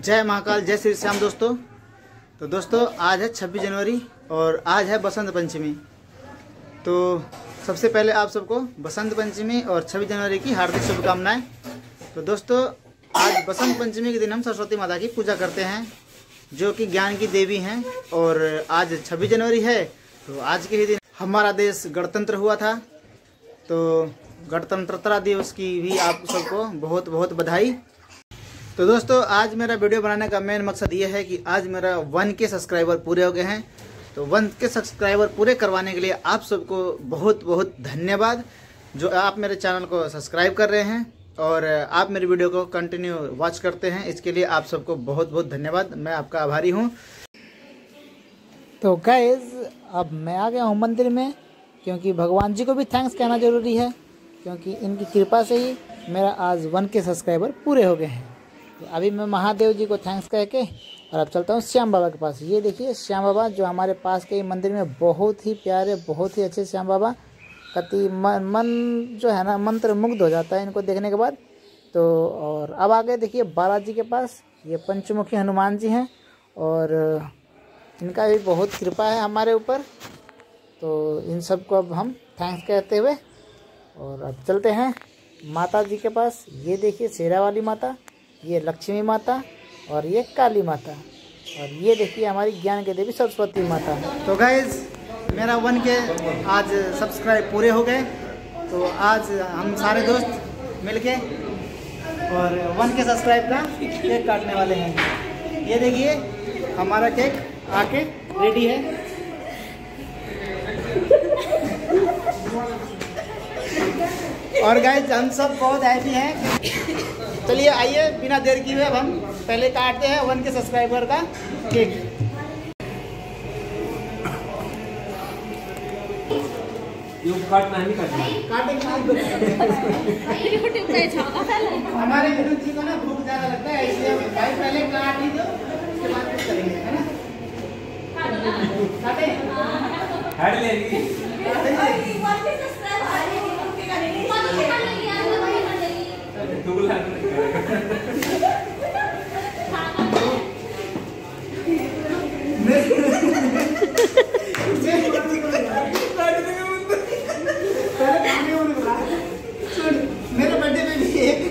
जय महाकाल, जय श्री श्याम दोस्तों। तो दोस्तों, आज है 26 जनवरी और आज है बसंत पंचमी। तो सबसे पहले आप सबको बसंत पंचमी और 26 जनवरी की हार्दिक शुभकामनाएँ। तो दोस्तों, आज बसंत पंचमी के दिन हम सरस्वती माता की पूजा करते हैं, जो कि ज्ञान की देवी हैं और आज 26 जनवरी है तो आज के ही दिन हमारा देश गणतंत्र हुआ था। तो गणतंत्रता दिवस की भी आप सबको बहुत बहुत बधाई। तो दोस्तों, आज मेरा वीडियो बनाने का मेन मकसद ये है कि आज मेरा वन के सब्सक्राइबर पूरे हो गए हैं। तो वन के सब्सक्राइबर पूरे करवाने के लिए आप सबको बहुत बहुत धन्यवाद, जो आप मेरे चैनल को सब्सक्राइब कर रहे हैं और आप मेरी वीडियो को कंटिन्यू वॉच करते हैं। इसके लिए आप सबको बहुत बहुत धन्यवाद। मैं आपका आभारी हूँ। तो गैज़ अब मैं आ गया हूँ मंदिर में, क्योंकि भगवान जी को भी थैंक्स कहना ज़रूरी है, क्योंकि इनकी कृपा से ही मेरा आज वन के सब्सक्राइबर पूरे हो गए हैं। तो अभी मैं महादेव जी को थैंक्स कह के और अब चलता हूँ श्याम बाबा के पास। ये देखिए श्याम बाबा जो हमारे पास के मंदिर में बहुत ही प्यारे बहुत ही अच्छे श्याम बाबा कति मन, मन जो है ना मंत्र मुग्ध हो जाता है इनको देखने के बाद। तो और अब आगे देखिए बालाजी के पास ये पंचमुखी हनुमान जी हैं और इनका भी बहुत कृपा है हमारे ऊपर। तो इन सबको अब हम थैंक्स कहते हुए और अब चलते हैं माता जी के पास। ये देखिए शेरा वाली माता। ये लक्ष्मी माता और ये काली माता। और ये देखिए हमारी ज्ञान के देवी सरस्वती माता। तो गाइज़ मेरा वन के आज सब्सक्राइब पूरे हो गए। तो आज हम सारे दोस्त मिलके और वन के सब्सक्राइब का केक काटने वाले हैं। ये देखिए, हमारा केक आके रेडी है। और गाइज़ हम सब बहुत हैप्पी हैं। चलिए आइए बिना देर की हुए अब हम पहले काटते हैं वन के सब्सक्राइबर का केक काटना काटेंगे हमारे विनोद जी को ना भूख ज़्यादा लगता है इसलिए भाई पहले काट ही दो उसके बाद कुछ करेंगे है ना? काटे हेड लेगी मेरे बर्थडे पे भी एक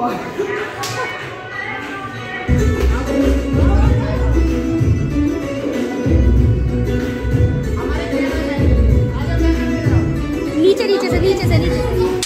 नीचे नीचे से नीचे से नीचे से।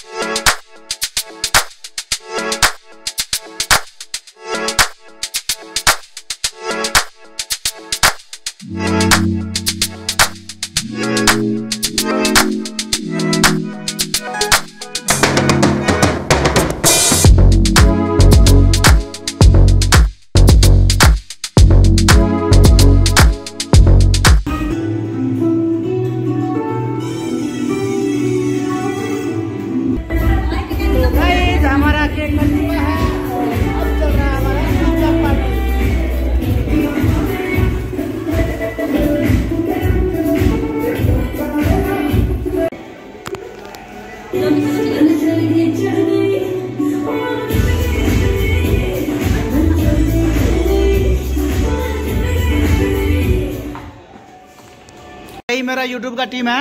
मेरा यूट्यूब का टीम है।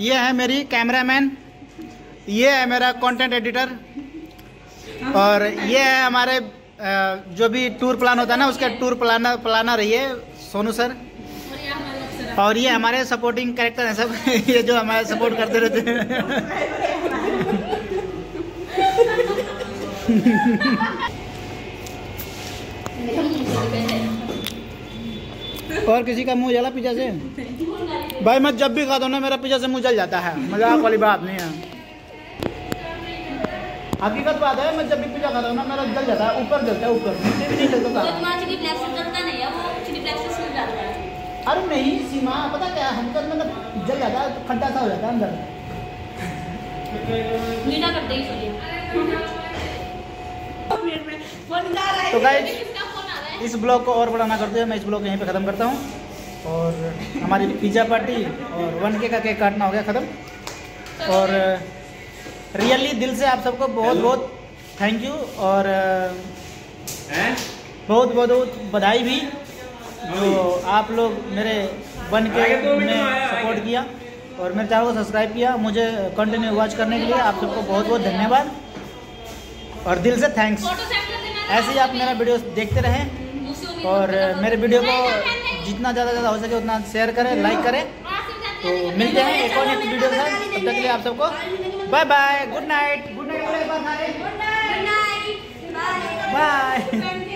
ये है मेरी कैमरामैन ये है मेरा कंटेंट एडिटर और ये है हमारे जो भी टूर प्लान होता है ना, उसका टूर प्लानर प्लानर है सोनू सर। और ये हमारे सपोर्टिंग कैरेक्टर हैं सब। ये जो हमारे सपोर्ट करते रहते हैं। और किसी का मुँह जला पिज्जा से? भाई मैं जब भी खाता हूँ ना मेरा पिज्जा से मुँह जल जाता है। मज़ाक वाली बात नहीं है। हकीकत बात है मैं जब भी पिज्जा खाता हूँ ना मेरा जल जाता है। ऊपर जलता है ऊपर। नीचे भी नहीं जलता तो है है। अरे नहीं सीमा पता क्या है? हमको मतलब जल जाता है खड्डा सा हो जाता है अंदर। तो गाइस इस ब्लॉग को और बड़ा ना करते हुए मैं इस ब्लॉग को यहीं पे ख़त्म करता हूँ। और हमारी पिज़्ज़ा पार्टी और वन के का केक काटना हो गया ख़त्म। और रियली दिल से आप सबको बहुत बहुत थैंक यू और बहुत बहुत बहुत बधाई भी। जो आप लोग मेरे वन के में में सपोर्ट किया और मेरे चैनल को सब्सक्राइब किया। मुझे कंटिन्यू वॉच करने के लिए आप सबको बहुत बहुत धन्यवाद। और दिल से थैंक्स ऐसे ही आप मेरा वीडियो देखते रहें। और मेरे वीडियो को जितना ज़्यादा ज़्यादा हो सके उतना शेयर करें लाइक करें। तो मिलते हैं एक और नेक्स्ट वीडियो के साथ तब तक के लिए आप सबको bye bye good night good night good night bye bye